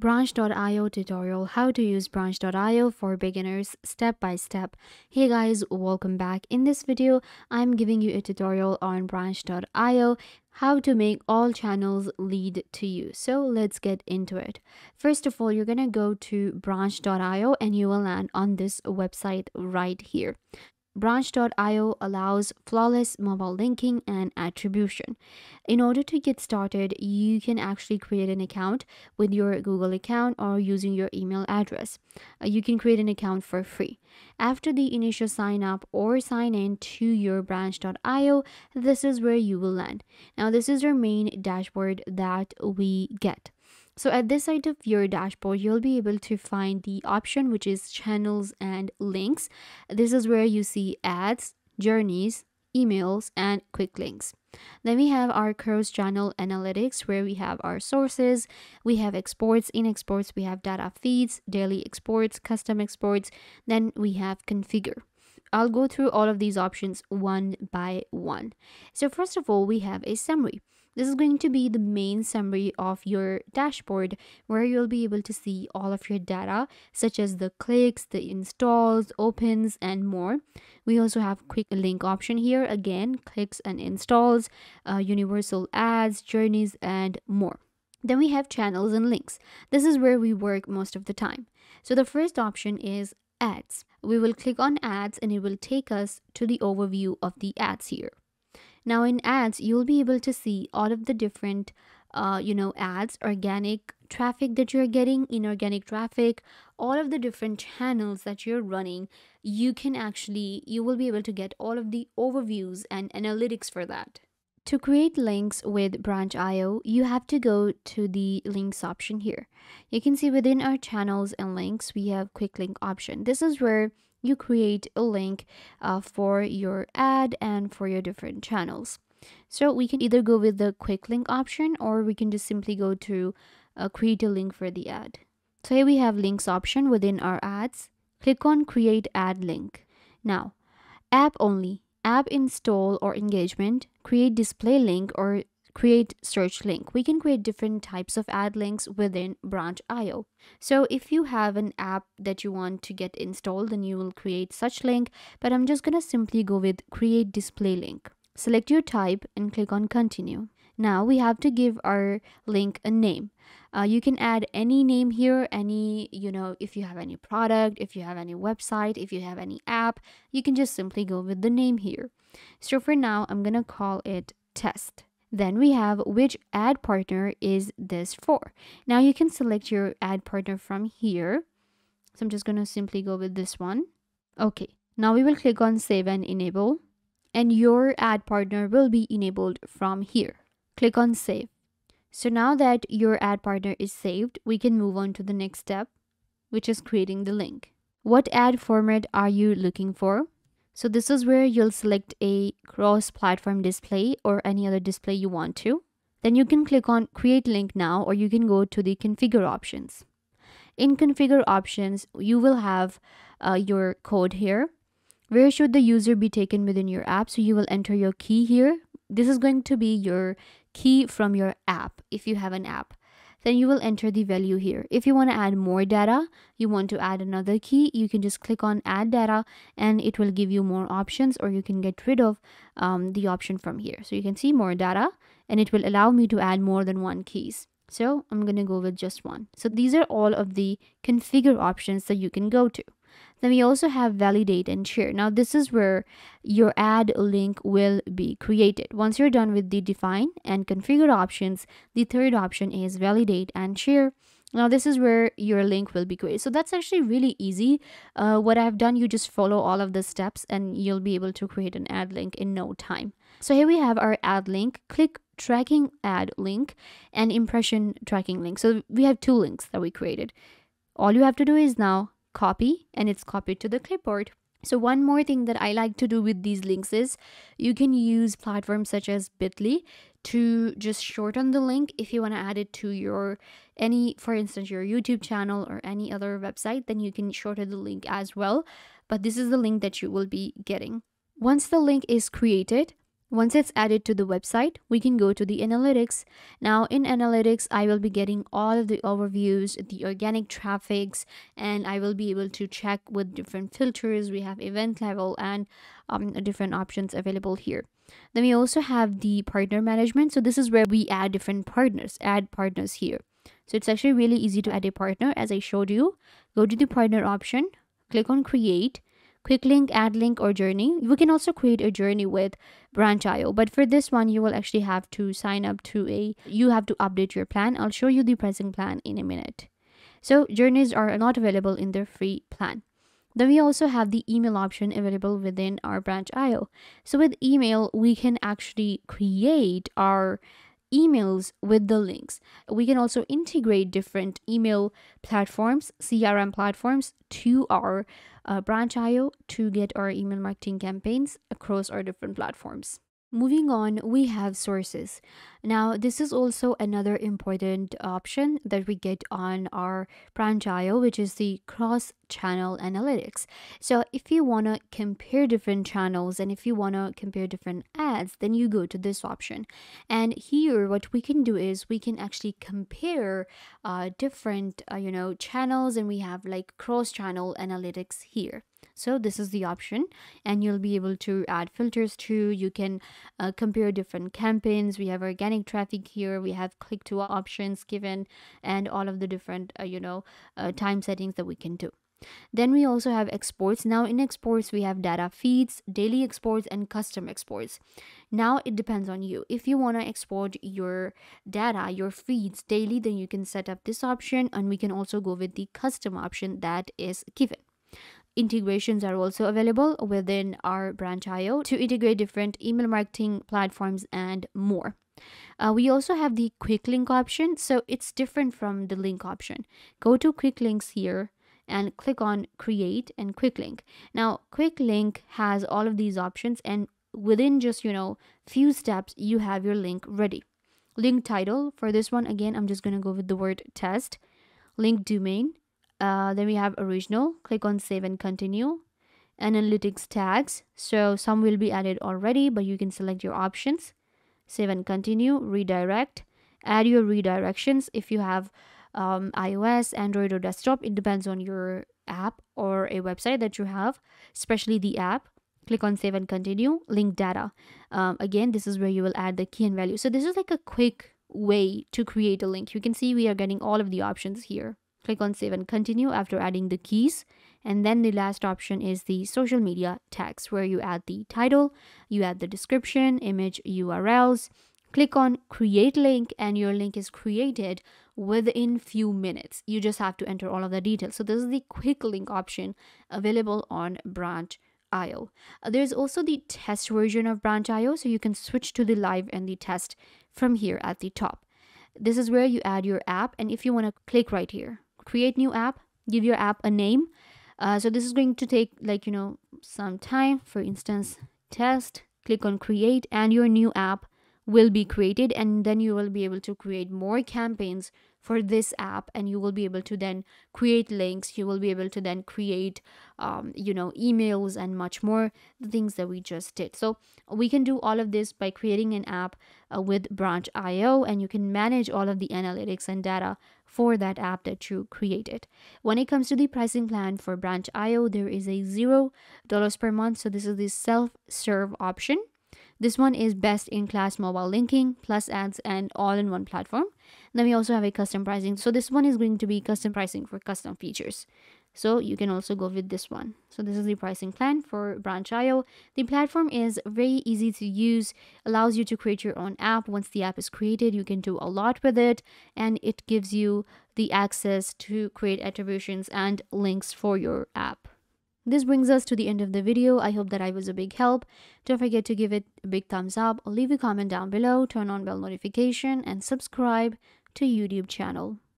Branch.io tutorial how to use Branch.io for beginners step by step. Hey guys, welcome back. In this video, I'm giving you a tutorial on Branch.io how to make all channels lead to you. So let's get into it. First of all, you're going to go to branch.io and you will land on this website right here. Branch.io allows flawless mobile linking and attribution. In order to get started, you can actually create an account with your Google account or using your email address. Uh, you can create an account for free. After the initial sign up or sign in to your branch.io, this is where you will land. Now, this is your main dashboard that we get. So at this side of your dashboard, you'll be able to find the option which is channels and links. This is where you see ads, journeys, emails, and quick links. Then we have our cross channel analytics where we have our sources, we have exports, in exports, we have data feeds, daily exports, custom exports, then we have configure. I'll go through all of these options one by one. So first of all, we have a summary. This is going to be the main summary of your dashboard where you'll be able to see all of your data such as the clicks, the installs, opens and more. We also have quick link option here again clicks and installs, uh, universal ads, journeys and more. Then we have channels and links. This is where we work most of the time. So the first option is ads. We will click on ads and it will take us to the overview of the ads here. Now in ads, you'll be able to see all of the different, uh, you know, ads, organic traffic that you're getting, inorganic traffic, all of the different channels that you're running. You can actually, you will be able to get all of the overviews and analytics for that. To create links with Branch.io, you have to go to the links option here. You can see within our channels and links, we have quick link option. This is where you create a link uh, for your ad and for your different channels. So we can either go with the quick link option or we can just simply go to uh, create a link for the ad. So here we have links option within our ads. Click on create ad link. Now, app only, app install or engagement, create display link or create search link. We can create different types of ad links within Branch.io. So if you have an app that you want to get installed, then you will create such link. But I'm just to simply go with create display link. Select your type and click on continue. Now we have to give our link a name. Uh, you can add any name here, any, you know, if you have any product, if you have any website, if you have any app, you can just simply go with the name here. So for now, I'm going to call it test. Then we have which ad partner is this for. Now you can select your ad partner from here. So I'm just going to simply go with this one. Okay, now we will click on save and enable and your ad partner will be enabled from here. Click on save. So now that your ad partner is saved, we can move on to the next step, which is creating the link. What ad format are you looking for? So this is where you'll select a cross-platform display or any other display you want to. Then you can click on create link now or you can go to the configure options. In configure options, you will have uh, your code here. Where should the user be taken within your app? So you will enter your key here. This is going to be your key from your app if you have an app then you will enter the value here. If you want to add more data, you want to add another key, you can just click on add data and it will give you more options or you can get rid of um, the option from here. So you can see more data and it will allow me to add more than one keys. So I'm going to go with just one. So these are all of the configure options that you can go to. Then we also have validate and share. Now this is where your ad link will be created. Once you're done with the define and configure options, the third option is validate and share. Now this is where your link will be created. So that's actually really easy. Uh, what I've done, you just follow all of the steps and you'll be able to create an ad link in no time. So here we have our ad link. Click tracking ad link and impression tracking link. So we have two links that we created. All you have to do is now copy and it's copied to the clipboard. So one more thing that I like to do with these links is you can use platforms such as Bitly to just shorten the link if you want to add it to your any for instance your YouTube channel or any other website then you can shorten the link as well but this is the link that you will be getting. Once the link is created Once it's added to the website, we can go to the analytics. Now in analytics, I will be getting all of the overviews, the organic traffics, and I will be able to check with different filters. We have event level and um, different options available here. Then we also have the partner management. So this is where we add different partners, add partners here. So it's actually really easy to add a partner as I showed you. Go to the partner option, click on create quick link add link or journey. You can also create a journey with branch.io but for this one you will actually have to sign up to a you have to update your plan. I'll show you the pricing plan in a minute. So journeys are not available in the free plan. Then we also have the email option available within our branch.io so with email we can actually create our emails with the links. We can also integrate different email platforms, CRM platforms to our uh, branch.io to get our email marketing campaigns across our different platforms. Moving on, we have sources. Now, this is also another important option that we get on our branch.io, which is the cross channel analytics. So, if you want to compare different channels and if you want to compare different ads, then you go to this option. And here, what we can do is we can actually compare uh, different, uh, you know, channels and we have like cross channel analytics here so this is the option and you'll be able to add filters too you can uh, compare different campaigns we have organic traffic here we have click to options given and all of the different uh, you know uh, time settings that we can do then we also have exports. Now in exports, we have data feeds, daily exports, and custom exports. Now it depends on you. If you want to export your data, your feeds daily, then you can set up this option and we can also go with the custom option that is given integrations are also available within our branch.io to integrate different email marketing platforms and more. Uh, we also have the quick link option, so it's different from the link option. Go to quick links here and click on create and quick link. Now, quick link has all of these options and within just, you know, few steps, you have your link ready. Link title for this one, again, I'm just going to go with the word test. Link domain, uh, then we have original. Click on save and continue. Analytics tags. So some will be added already but you can select your options. Save and continue. Redirect. Add your redirections if you have um, ios android or desktop. It depends on your app or a website that you have especially the app. Click on save and continue. Link data. Um, again this is where you will add the key and value. So this is like a quick way to create a link. You can see we are getting all of the options here Click on save and continue after adding the keys. And then the last option is the social media tags where you add the title, you add the description, image, URLs. Click on create link and your link is created within few minutes. You just have to enter all of the details. So this is the quick link option available on Branch.io. Uh, there's also the test version of Branch.io so you can switch to the live and the test from here at the top. This is where you add your app and if you want to click right here create new app give your app a name. Uh, so this is going to take like you know some time. For instance test click on create and your new app will be created and then you will be able to create more campaigns for this app and you will be able to then create links you will be able to then create um, you know emails and much more the things that we just did so we can do all of this by creating an app uh, with branch.io and you can manage all of the analytics and data for that app that you created. When it comes to the pricing plan for Branch.io, there is a $0 per month. So this is the self-serve option. This one is best in class mobile linking, plus ads, and all in one platform. Then we also have a custom pricing. So this one is going to be custom pricing for custom features. So you can also go with this one. So this is the pricing plan for Branch.io. The platform is very easy to use, allows you to create your own app. Once the app is created, you can do a lot with it and it gives you the access to create attributions and links for your app. This brings us to the end of the video. I hope that I was a big help. Don't forget to give it a big thumbs up, leave a comment down below, turn on bell notification and subscribe to YouTube channel.